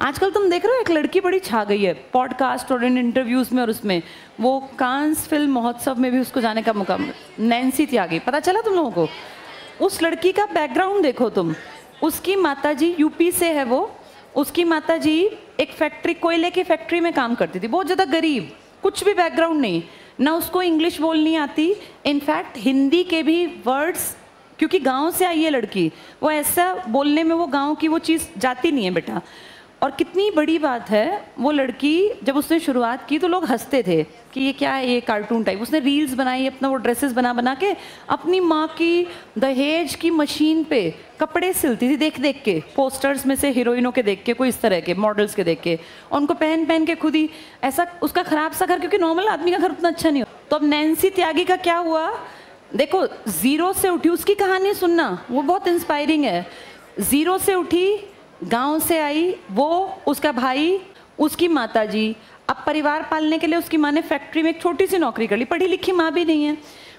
आजकल तुम देख रहे हो, एक लड़की बड़ी छा गई है पॉडकास्ट और इन इंटरव्यूज़ में और उसमें। वो कांस फ़िल्म महोत्सव में भी उसको जाने का मौका नैन्सी त्यागी पता चला तुम लोगों को? उस लड़की का बैकग्राउंड देखो तुम। उसकी माताजी यूपी से है वो। उसकी माताजी एक फैक्ट्री कोयले की फैक्ट्री में काम करती थी। बहुत ज़्यादा गरीब, कुछ भी बैकग्राउंड नहीं। ना उसको इंग्लिश बोलनी आती। इनफैक्ट हिंदी के भी वर्ड्स क्योंकि गाँव से आई है लड़की, वो ऐसा बोलने में वो गाँव की वो चीज़ जाती नहीं है बेटा। और कितनी बड़ी बात है, वो लड़की जब उसने शुरुआत की तो लोग हँसते थे कि ये क्या है, ये कार्टून टाइप उसने रील्स बनाई, अपना वो ड्रेसेस बना बना के अपनी माँ की दहेज की मशीन पे कपड़े सिलती थी देख देख के। पोस्टर्स में से हीरोइनों के देख के, कोई इस तरह के मॉडल्स के देख के। और उनको पहन पहन के खुद ही ऐसा, उसका खराब सा घर, क्योंकि नॉर्मल आदमी का घर उतना अच्छा नहीं हो। तो अब नैन्सी त्यागी का क्या हुआ? देखो ज़ीरो से उठी, उसकी कहानी सुनना, वो बहुत इंस्पायरिंग है। ज़ीरो से उठी गाँव से आई, वो, उसका भाई, उसकी माता जी अब परिवार पालने के लिए उसकी माँ ने फैक्ट्री में एक छोटी सी नौकरी कर ली। पढ़ी लिखी माँ भी नहीं है।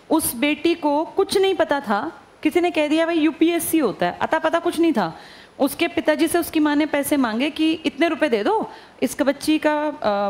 उस बेटी को कुछ नहीं पता था। किसी ने कह दिया, भाई यूपीएससी होता है। अता पता कुछ नहीं था। उसके पिताजी से उसकी माँ ने पैसे मांगे कि इतने रुपए दे दो, इसका बच्ची का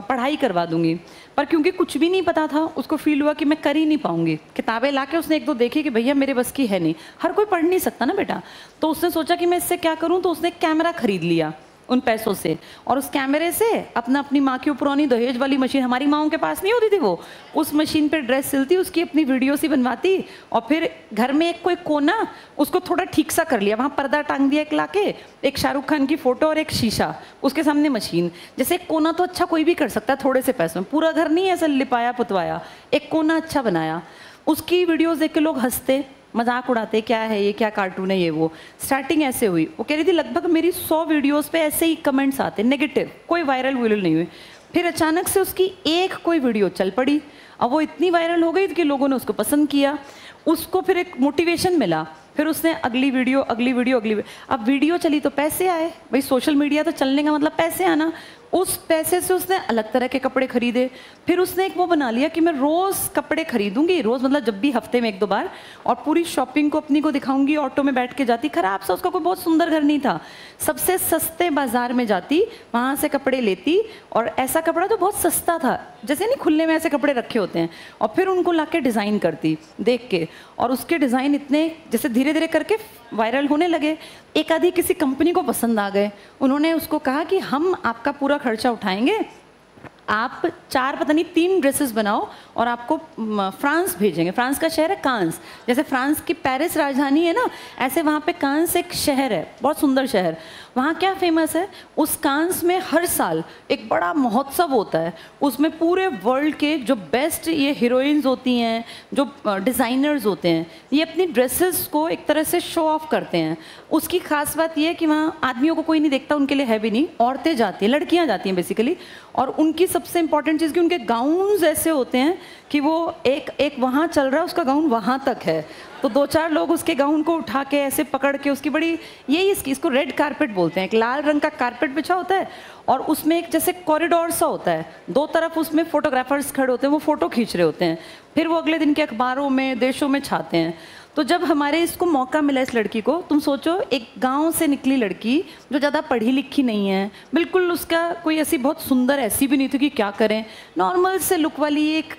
पढ़ाई करवा दूँगी। पर क्योंकि कुछ भी नहीं पता था, उसको फील हुआ कि मैं कर ही नहीं पाऊँगी। किताबें ला के उसने एक दो देखी कि भैया मेरे बस की है नहीं। हर कोई पढ़ नहीं सकता ना बेटा। तो उसने सोचा कि मैं इससे क्या करूँ तो उसने कैमरा खरीद लिया। उन पैसों से। और उस कैमरे से अपना अपनी माँ की पुरानी दहेज वाली मशीन, हमारी माओ के पास नहीं होती थी वो। उस मशीन पर ड्रेस सिलती, उसकी अपनी वीडियो सी बनवाती और फिर घर में एक कोई कोना, उसको थोड़ा ठीक सा कर लिया। वहाँ पर्दा टांग दिया एक लाके, एक शाहरुख खान की फ़ोटो और एक शीशा, उसके सामने मशीन। जैसे एक कोना तो अच्छा कोई भी कर सकता है थोड़े से पैसों में। पूरा घर नहीं ऐसा लिपाया पुतवाया एक कोना अच्छा बनाया। उसकी वीडियोज़ देख के लोग हँसते। मज़ाक उड़ाते, क्या है ये? क्या कार्टून है ये वो? स्टार्टिंग ऐसे हुई। वो कह रही थी, लगभग मेरी सौ वीडियोस पे ऐसे ही कमेंट्स आते नेगेटिव कोई वायरल वायरल नहीं हुई फिर अचानक से उसकी एक कोई वीडियो चल पड़ी। अब वो इतनी वायरल हो गई कि लोगों ने उसको पसंद किया। उसको फिर एक मोटिवेशन मिला। फिर उसने अगली वीडियो अगली वीडियो अगली वीडियो अब वीडियो चली तो पैसे आए। भाई सोशल मीडिया तो चलने का मतलब पैसे आना। उस पैसे से उसने अलग तरह के कपड़े खरीदे। फिर उसने एक वो बना लिया कि मैं रोज़ कपड़े खरीदूँगी, रोज़ मतलब जब भी हफ़्ते में एक दो बार, और पूरी शॉपिंग को अपनी को दिखाऊँगी, ऑटो में बैठ के जाती। खराब सा उसका कोई बहुत सुंदर घर नहीं था। सबसे सस्ते बाज़ार में जाती, वहाँ से कपड़े लेती, और ऐसा कपड़ा तो बहुत सस्ता था। जैसे नहीं, खुलने में ऐसे कपड़े रखे होते हैं। और फिर उनको ला डिज़ाइन करती, देख के। और उसके डिज़ाइन इतने, जैसे धीरे धीरे करके वायरल होने लगे। एक आधी किसी कंपनी को पसंद आ गए। उन्होंने उसको कहा कि हम आपका पूरा खर्चा उठाएँगे, आप चार, पता नहीं, तीन ड्रेसेस बनाओ और आपको फ्रांस भेजेंगे। फ्रांस का शहर है कांस। जैसे फ्रांस की पेरिस राजधानी है ना, ऐसे वहाँ पे कांस एक शहर है, बहुत सुंदर शहर। वहाँ क्या फ़ेमस है? उस कांस में हर साल एक बड़ा महोत्सव होता है। उसमें पूरे वर्ल्ड के जो बेस्ट ये हीरोइंस होती हैं, जो डिज़ाइनर्स होते हैं, ये अपनी ड्रेसेस को एक तरह से शो ऑफ़ करते हैं। उसकी खास बात ये है कि वहाँ आदमियों को कोई नहीं देखता, उनके लिए है भी नहीं। औरतें जाती हैं, लड़कियाँ जाती हैं बेसिकली और उनकी सबसे इंपॉर्टेंट चीज़ कि उनके गाउन्स ऐसे होते हैं कि वो एक एक वहाँ चल रहा है, उसका गाउन वहाँ तक है। तो दो चार लोग उसके गाउन को उठा के ऐसे पकड़ के उसकी बड़ी, यही इसकी, इसको रेड कारपेट बोलते हैं, एक लाल रंग का कारपेट बिछा होता है और उसमें एक जैसे कॉरिडोर सा होता है। दो तरफ़ उसमें फोटोग्राफर्स खड़े होते हैं, वो फ़ोटो खींच रहे होते हैं। फिर वो अगले दिन के अखबारों में, देशों में छाते हैं। तो जब हमारे इसको मौका मिला इस लड़की को, तुम सोचो, एक गाँव से निकली लड़की जो ज़्यादा पढ़ी लिखी नहीं है, बिल्कुल उसका कोई ऐसी बहुत सुंदर ऐसी भी नहीं थी कि क्या करें। नॉर्मल से लुक वाली एक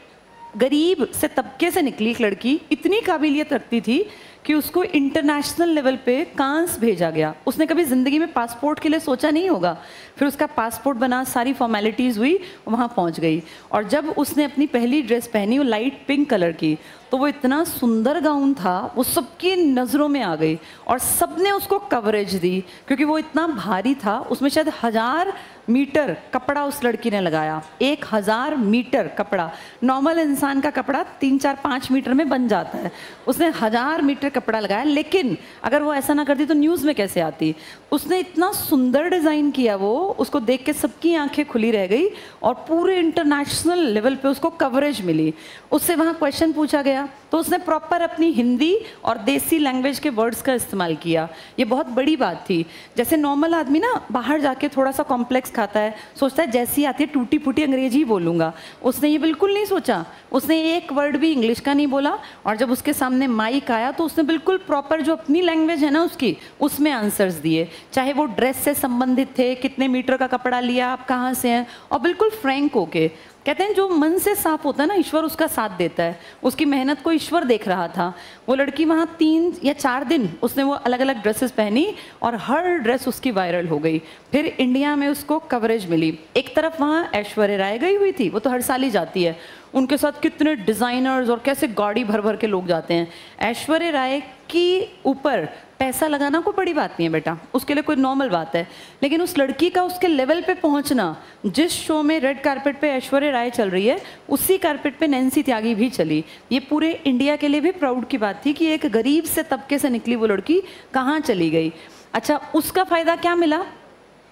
गरीब से तबके से निकली एक लड़की, इतनी काबिलियत रखती थी कि उसको इंटरनेशनल लेवल पे कांस भेजा गया। उसने कभी ज़िंदगी में पासपोर्ट के लिए सोचा नहीं होगा। फिर उसका पासपोर्ट बना, सारी फॉर्मेलिटीज़ हुई, वहाँ पहुँच गई। और जब उसने अपनी पहली ड्रेस पहनी, वो लाइट पिंक कलर की तो वो इतना सुंदर गाउन था, वो सबकी नज़रों में आ गई। और सबने उसको कवरेज दी, क्योंकि वो इतना भारी था, उसमें शायद हज़ार मीटर कपड़ा उस लड़की ने लगाया। एक हज़ार मीटर कपड़ा। नॉर्मल इंसान का कपड़ा तीन, चार, पाँच मीटर में बन जाता है। उसने हज़ार मीटर कपड़ा लगाया, लेकिन अगर वो ऐसा ना करती तो न्यूज़ में कैसे आती? उसने इतना सुंदर डिज़ाइन किया वो, उसको देख के सबकी आँखें खुली रह गई और पूरे इंटरनेशनल लेवल पे उसको कवरेज मिली। उससे वहाँ क्वेश्चन पूछा गया तो उसने प्रॉपर अपनी हिंदी और देसी लैंग्वेज के वर्ड्स का इस्तेमाल किया। ये बहुत बड़ी बात थी। जैसे नॉर्मल आदमी ना बाहर जाके थोड़ा सा कॉम्प्लेक्स खाता है, सोचता है जैसी आती है टूटी फूटी अंग्रेज़ी ही बोलूँगा। उसने ये बिल्कुल नहीं सोचा। उसने एक वर्ड भी इंग्लिश का नहीं बोला और जब उसके सामने माइक आया तो उसने बिल्कुल प्रॉपर जो अपनी लैंग्वेज है ना उसकी, उसमें आंसर्स दिए। चाहे वो ड्रेस से संबंधित थे, कितने मीटर का कपड़ा लिया, आप कहाँ से हैं? और बिल्कुल फ्रेंक होके। कहते हैं, जो मन से साफ़ होता है ना, ईश्वर उसका साथ देता है। उसकी मेहनत को ईश्वर देख रहा था। वो लड़की वहाँ तीन या चार दिन उसने वो अलग अलग ड्रेसेस पहनी और हर ड्रेस उसकी वायरल हो गई। फिर इंडिया में उसको कवरेज मिली। एक तरफ़ वहाँ ऐश्वर्य राय गई हुई थी, वो तो हर साल ही जाती है। उनके साथ कितने डिज़ाइनर्स और कैसे गाड़ी भर भर के लोग जाते हैं। ऐश्वर्य राय की ऊपर पैसा लगाना कोई बड़ी बात नहीं है बेटा, उसके लिए कोई नॉर्मल बात है। लेकिन उस लड़की का उसके लेवल पे पहुँचना, जिस शो में रेड कारपेट पे ऐश्वर्य राय चल रही है, उसी कारपेट पे नैन्सी त्यागी भी चली। ये पूरे इंडिया के लिए भी प्राउड की बात थी कि एक गरीब से तबके से निकली वो लड़की कहाँ चली गई। अच्छा उसका फ़ायदा क्या मिला?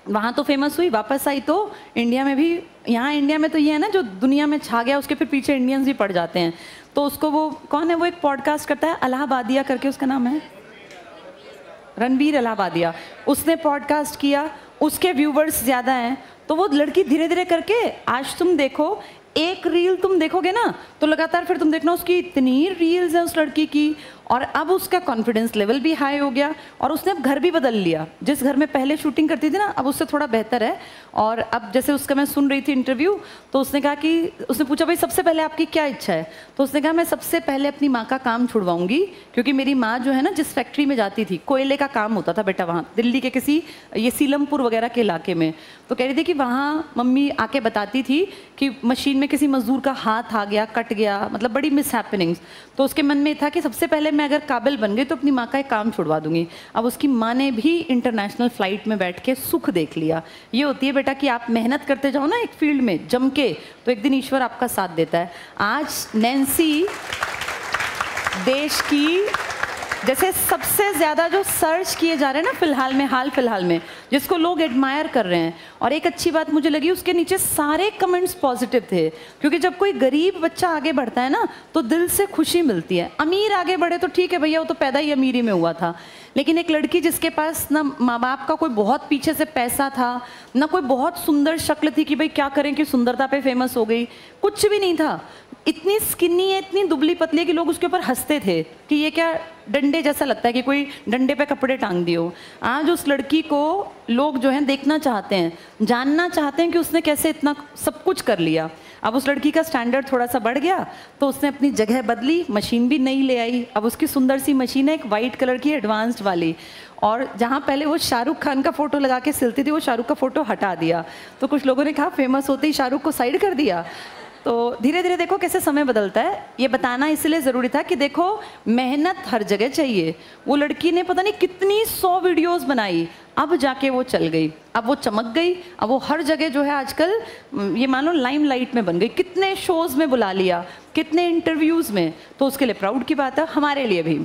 वहाँ तो फ़ेमस हुई, वापस आई तो इंडिया में भी यहाँ इंडिया में तो ये है ना, जो दुनिया में छा गया, उसके फिर पीछे इंडियंस भी पड़ जाते हैं। तो उसको वो, कौन है वो एक पॉडकास्ट करता है? अलाहाबादिया करके उसका नाम है। रणबीर अलाहाबादिया। उसने पॉडकास्ट किया, उसके व्यूवर्स ज़्यादा हैं। तो वो लड़की धीरे धीरे करके, आज तुम देखो, एक रील तुम देखोगे ना तो लगातार फिर तुम देखना उसकी इतनी रील्स हैं उस लड़की की। और अब उसका कॉन्फिडेंस लेवल भी हाई हो गया और उसने अब घर भी बदल लिया। जिस घर में पहले शूटिंग करती थी ना, अब उससे थोड़ा बेहतर है। और अब जैसे उसका मैं सुन रही थी इंटरव्यू तो उसने कहा कि, उसने पूछा, भाई, सबसे पहले आपकी क्या इच्छा है? तो उसने कहा, मैं सबसे पहले अपनी माँ का काम छुड़वाऊँगी, क्योंकि मेरी माँ जो है ना, जिस फैक्ट्री में जाती थी, कोयले का काम होता था बेटा वहाँ, दिल्ली के किसी, ये सीलमपुर वगैरह के इलाके में। तो कह रही थी कि वहाँ मम्मी आके बताती थी कि मशीन में किसी मजदूर का हाथ आ गया, कट गया मतलब बड़ी मिस तो उसके मन में था कि सबसे पहले मैं अगर काबिल बन गई तो अपनी माँ का एक काम छुड़वा दूँगी। अब उसकी माँ ने भी इंटरनेशनल फ़्लाइट में बैठ के सुख देख लिया। ये होती है बेटा कि आप मेहनत करते जाओ ना एक फ़ील्ड में, जम के तो एक दिन ईश्वर आपका साथ देता है। आज नैन्सी देश की जैसे सबसे ज़्यादा जो सर्च किए जा रहे हैं ना, फ़िलहाल में, हाल फ़िलहाल में, जिसको लोग एडमायर कर रहे हैं। और एक अच्छी बात मुझे लगी, उसके नीचे सारे कमेंट्स पॉजिटिव थे। क्योंकि जब कोई गरीब बच्चा आगे बढ़ता है ना तो दिल से खुशी मिलती है। अमीर आगे बढ़े तो ठीक है भैया, वो तो पैदा ही अमीरी में हुआ था। लेकिन एक लड़की जिसके पास ना माँ बाप का कोई बहुत पीछे से पैसा था, ना कोई बहुत सुंदर शक्ल थी कि भाई क्या करें कि सुंदरता पे फ़ेमस हो गई, कुछ भी नहीं था। इतनी स्किनी है, इतनी दुबली पतली कि लोग उसके ऊपर हँसते थे कि ये क्या डंडे जैसा लगता है कि कोई डंडे पे कपड़े टांग दियो। आज उस लड़की को लोग जो हैं देखना चाहते हैं, जानना चाहते हैं कि उसने कैसे इतना सब कुछ कर लिया। अब उस लड़की का स्टैंडर्ड थोड़ा सा बढ़ गया तो उसने अपनी जगह बदली मशीन भी नई ले आई। अब उसकी सुंदर सी मशीन है, एक वाइट कलर की एडवांस्ड वाली। और जहाँ पहले वो शाहरुख खान का फ़ोटो लगा के सिलती थी, वो शाहरुख का फ़ोटो हटा दिया। तो कुछ लोगों ने कहा फ़ेमस होते ही शाहरुख को साइड कर दिया। तो धीरे धीरे देखो कैसे समय बदलता है। ये बताना इसलिए ज़रूरी था कि देखो, मेहनत हर जगह चाहिए। वो लड़की ने पता नहीं कितनी सौ वीडियोस बनाई, अब जाके वो चल गई। अब वो चमक गई, अब वो हर जगह जो है आजकल ये मान लाइम लाइट में बन गई। कितने शोज़ में बुला लिया, कितने इंटरव्यूज़ में। तो उसके लिए प्राउड की बात है, हमारे लिए भी।